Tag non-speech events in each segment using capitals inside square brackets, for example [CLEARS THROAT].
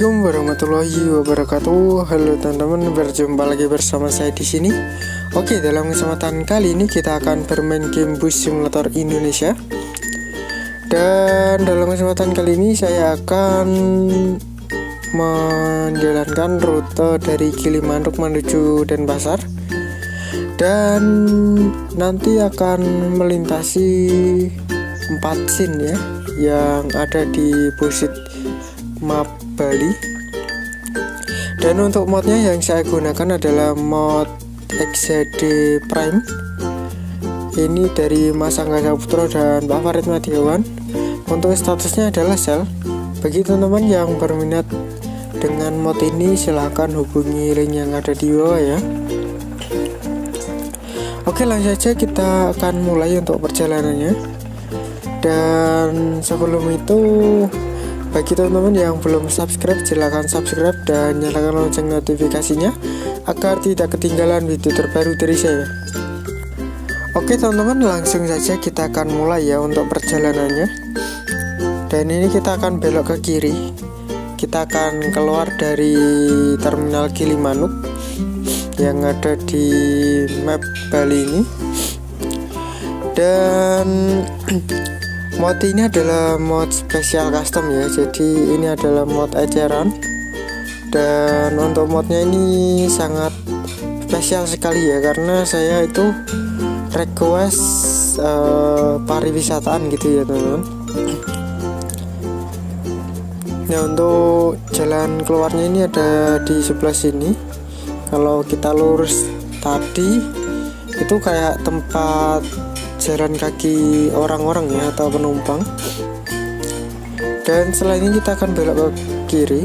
Assalamualaikum warahmatullahi wabarakatuh. Halo teman-teman, berjumpa lagi bersama saya di sini. Oke, dalam kesempatan kali ini kita akan bermain game Bus Simulator Indonesia. Dan dalam kesempatan kali ini saya akan menjalankan rute dari Gilimanuk menuju Denpasar dan nanti akan melintasi empat scene ya yang ada di Busit map Bali dan untuk modnya yang saya gunakan adalah mod XHD Prime. Ini dari Mas Angga Saputro dan Pak Farid Madiawan untuk statusnya adalah sel. Bagi teman-teman yang berminat dengan mod ini silahkan hubungi link yang ada di bawah ya. Oke langsung saja kita akan mulai untuk perjalanannya. Dan sebelum itu bagi teman-teman yang belum subscribe, silahkan subscribe dan nyalakan lonceng notifikasinya agar tidak ketinggalan video terbaru dari saya. Oke teman-teman, langsung saja kita akan mulai ya untuk perjalanannya. Dan ini kita akan belok ke kiri. Kita akan keluar dari Terminal Gilimanuk yang ada di map Bali ini. Dan [CLEARS THROAT] mod ini adalah mod spesial custom ya. Jadi ini adalah mod eceran. Dan untuk modnya ini sangat spesial sekali ya karena saya itu request uh, pariwisataan gitu ya teman-teman. Nah untuk jalan keluarnya ini ada di sebelah sini. Kalau kita lurus tadi itu kayak tempat jalan kaki orang-orang ya atau penumpang. Dan setelah ini kita akan belok ke kiri.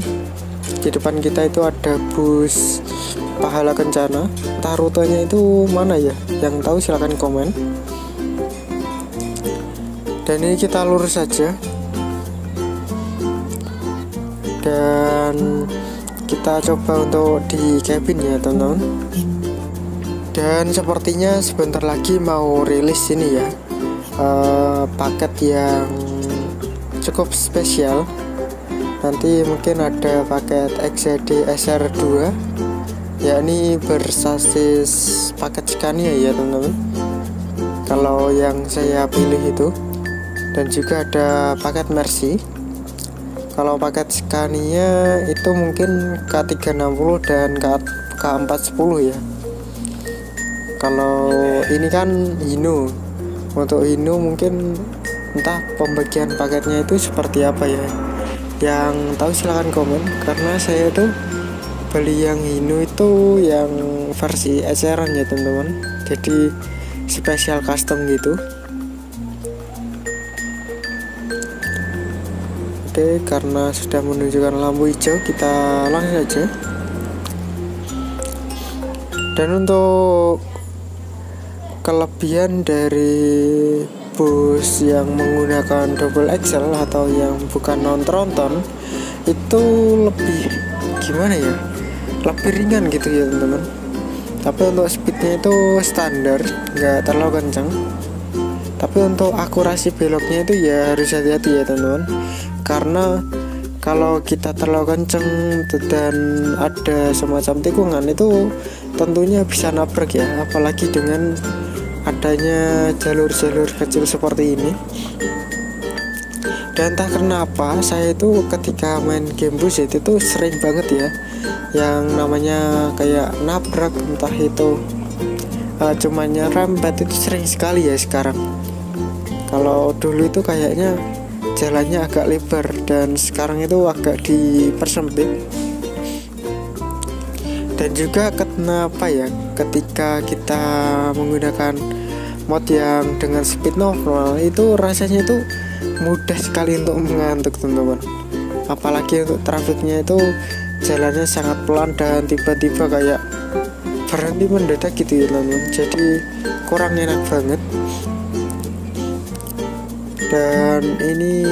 Di depan kita itu ada bus pahala kencana. Entah rutenya itu mana ya yang tahu silahkan komen. Dan ini kita lurus saja. Dan kita coba untuk di cabin ya teman-teman dan sepertinya sebentar lagi mau rilis ini ya uh, paket yang cukup spesial. Nanti mungkin ada paket XCD SR2 yakni bersasis paket Scania ya teman-teman. Kalau yang saya pilih itu. Dan juga ada paket Mercy. Kalau paket Scania itu mungkin K360 dan K410 ya kalau ini kan Hino. Untuk Hino mungkin entah pembagian paketnya itu seperti apa ya. Yang tahu silahkan komen karena saya tuh beli yang Hino itu yang versi eceran ya teman-teman. Jadi spesial custom gitu. Oke karena sudah menunjukkan lampu hijau kita langsung saja. Dan untuk kelebihan dari bus yang menggunakan double axle atau yang bukan non tronton itu lebih gimana ya lebih ringan gitu ya teman-teman. Tapi untuk speednya itu standar nggak terlalu kencang tapi untuk akurasi beloknya itu ya harus hati-hati ya teman-teman. Karena kalau kita terlalu kenceng dan ada semacam tikungan itu tentunya bisa nabrak ya apalagi dengan adanya jalur-jalur kecil seperti ini. Dan entah kenapa saya itu ketika main game bus itu sering banget ya yang namanya kayak nabrak entah itu uh, cuman nyerempet itu sering sekali ya sekarang. Kalau dulu itu kayaknya jalannya agak lebar dan sekarang itu agak dipersempit. Dan juga kenapa ya ketika kita menggunakan mod yang dengan speed normal itu rasanya itu mudah sekali untuk mengantuk teman-teman. Apalagi untuk trafiknya itu jalannya sangat pelan dan tiba-tiba kayak berhenti mendadak gitu ya teman-teman. Jadi kurang enak banget. Dan ini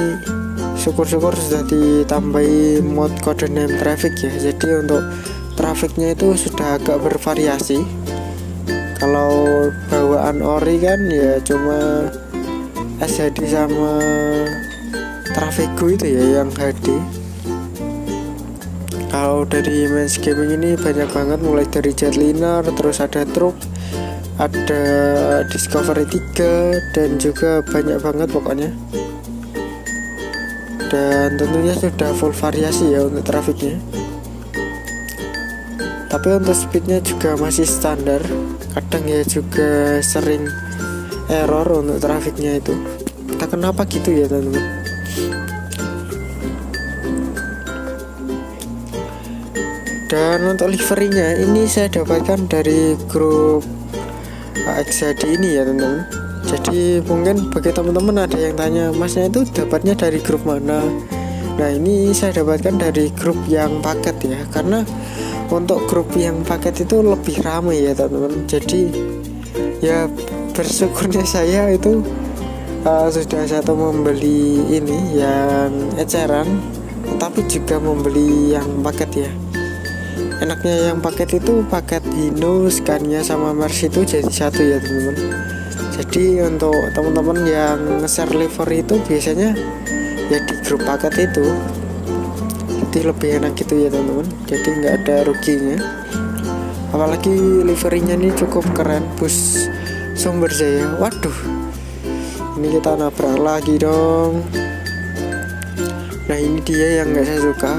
syukur-syukur sudah ditambahi mod kode name traffic ya. Jadi untuk trafiknya itu sudah agak bervariasi kalau bawaan ori kan ya cuma SHD sama Trafigo itu ya yang HD kalau dari men's gaming ini banyak banget mulai dari jetliner terus ada truk ada discovery 3 dan juga banyak banget pokoknya. Dan tentunya sudah full variasi ya untuk trafiknya tapi untuk speednya juga masih standar. Kadang ya juga sering error untuk trafiknya itu. Tak kenapa gitu ya teman-teman. Dan untuk liverinya ini saya dapatkan dari grup XJD ini ya teman-teman. Jadi mungkin bagi teman-teman ada yang tanya masnya itu dapatnya dari grup mana nah ini saya dapatkan dari grup yang paket ya karena untuk grup yang paket itu lebih ramai ya teman-teman. Jadi ya bersyukurnya saya itu uh, sudah satu membeli ini yang eceran tapi juga membeli yang paket ya. Enaknya yang paket itu paket Hino, Scania sama Mers itu jadi satu ya teman-teman. Jadi untuk teman-teman yang nge-share livery itu biasanya ya di grup paket itu jadi lebih enak gitu ya teman-teman. Jadi nggak ada ruginya. Apalagi liverynya ini cukup keren bus sumber jaya. Waduh ini kita nabrak lagi dong. Nah ini dia yang nggak saya suka.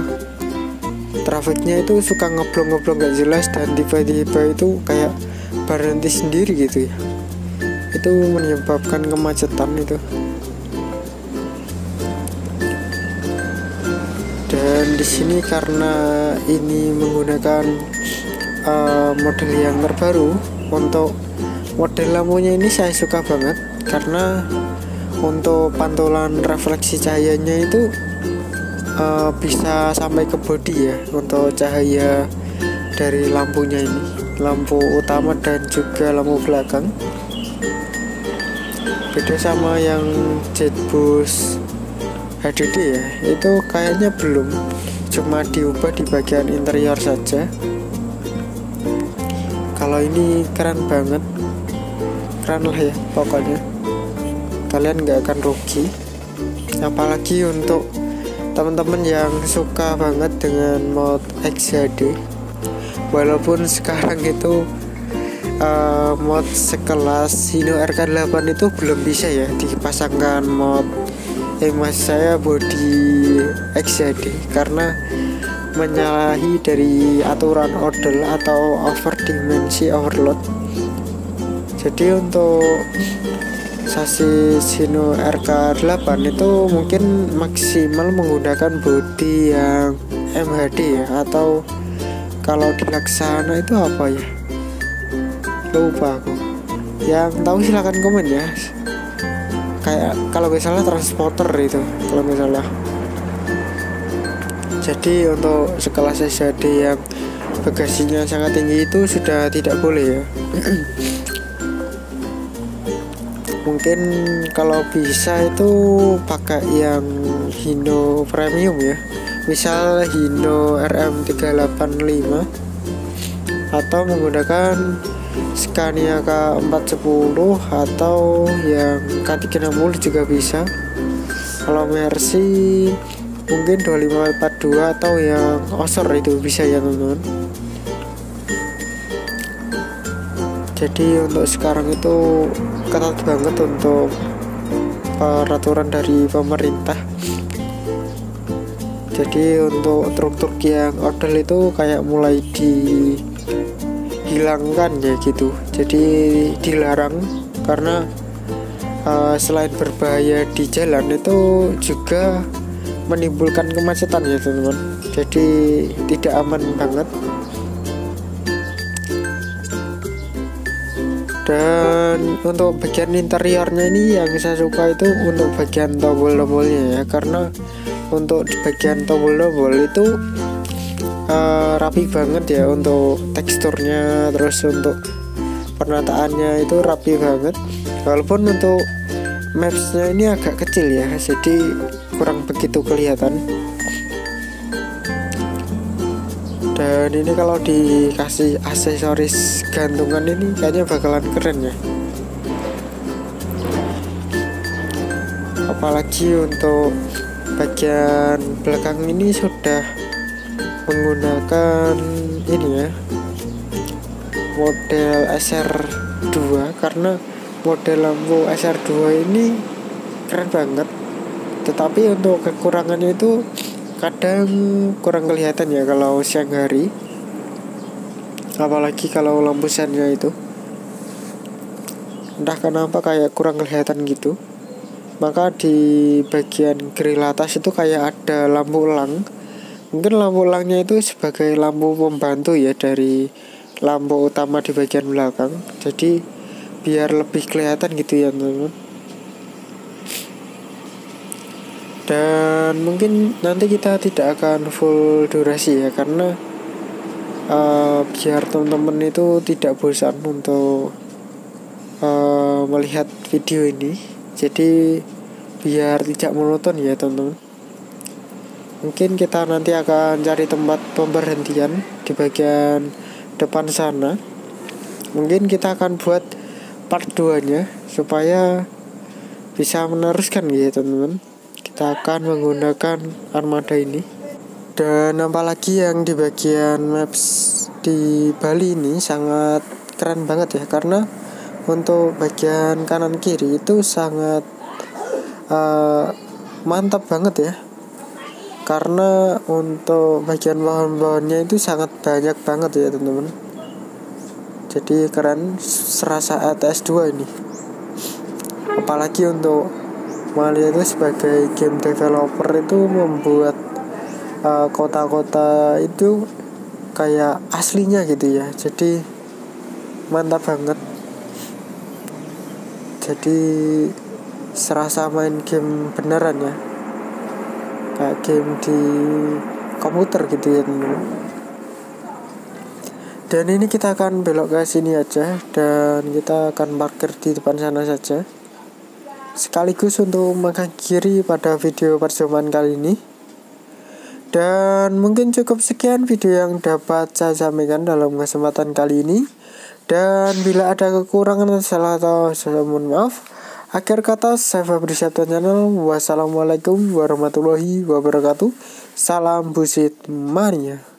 Trafiknya itu suka ngeblong-ngeblong gak jelas dan tiba-tiba itu kayak berhenti sendiri gitu ya. Itu menyebabkan kemacetan itu di sini karena ini menggunakan uh, model yang terbaru. Untuk model lampunya ini saya suka banget karena untuk pantulan refleksi cahayanya itu uh, bisa sampai ke body ya untuk cahaya dari lampunya ini. Lampu utama dan juga lampu belakang. Beda sama yang jetbus HDD ya itu kayaknya belum cuma diubah di bagian interior saja. Kalau ini keren banget keren lah ya pokoknya. Kalian nggak akan rugi. Apalagi untuk teman-teman yang suka banget dengan mod XHD walaupun sekarang itu uh, mod sekelas Hino RK8 itu belum bisa ya dipasangkan mod. Yang masih saya body XHD karena menyalahi dari aturan odel atau over dimensi overload. Jadi untuk sasis Hino RK8 itu mungkin maksimal menggunakan bodi yang MHD ya atau kalau dilaksana itu apa ya? Lupa aku. Yang tahu silahkan komen ya. Kayak kalau misalnya transporter itu kalau misalnya jadi untuk sekelas SHD yang bagasinya sangat tinggi itu sudah tidak boleh ya. [CLEARS THROAT] Mungkin kalau bisa itu pakai yang Hino premium ya. Misal Hino RM385 atau menggunakan Scania K410 atau yang K360 juga bisa. Kalau Mercy mungkin 2542 atau yang Osor itu bisa ya teman-teman. Jadi untuk sekarang itu ketat banget untuk peraturan dari pemerintah. Jadi untuk truk-truk yang odol itu kayak mulai dihilangkan ya gitu. Jadi dilarang karena uh, selain berbahaya di jalan itu juga menimbulkan kemacetan ya teman-teman. Jadi tidak aman banget. Dan untuk bagian interiornya ini yang saya suka itu untuk bagian tombol-tombolnya ya karena untuk di bagian tombol-tombol itu uh, rapi banget ya untuk teksturnya terus untuk penataannya itu rapi banget. Walaupun untuk mapsnya ini agak kecil ya jadi kurang begitu kelihatan. Dan ini kalau dikasih aksesoris gantungan ini kayaknya bakalan keren ya. Apalagi untuk bagian belakang ini sudah menggunakan ini ya model SR2 karena model lampu SR2 ini keren banget tetapi untuk kekurangannya itu kadang kurang kelihatan ya kalau siang hari. Apalagi kalau lampu sennya itu. Entah kenapa kayak kurang kelihatan gitu. Maka di bagian grill atas itu kayak ada lampu elang mungkin lampu elangnya itu sebagai lampu pembantu ya dari lampu utama di bagian belakang. Jadi biar lebih kelihatan gitu ya teman-teman dan mungkin nanti kita tidak akan full durasi ya karena uh, biar teman-teman itu tidak bosan untuk uh, melihat video ini. Jadi biar tidak monoton ya teman-teman. Mungkin kita nanti akan cari tempat pemberhentian di bagian depan sana. Mungkin kita akan buat part 2 nya supaya bisa meneruskan gitu teman-teman kita akan menggunakan armada ini. Dan apalagi yang di bagian maps di Bali ini sangat keren banget ya karena untuk bagian kanan kiri itu sangat uh, mantap banget ya. Karena untuk bagian pohon-pohonnya itu sangat banyak banget ya teman-teman. Jadi keren serasa ATS 2 ini. Apalagi untuk Malia itu sebagai game developer itu membuat uh, kota-kota uh, itu kayak aslinya gitu ya. Jadi mantap banget. Jadi serasa main game beneran ya. Kayak game di komputer gitu ya dan ini kita akan belok ke sini aja dan kita akan parkir di depan sana saja sekaligus untuk mengakhiri pada video perjumpaan kali ini. Dan mungkin cukup sekian video yang dapat saya sampaikan dalam kesempatan kali ini. Dan bila ada kekurangan salah atau saya mohon maaf. Akhir kata saya Fabri Channel. Wassalamualaikum warahmatullahi wabarakatuh. Salam busit mania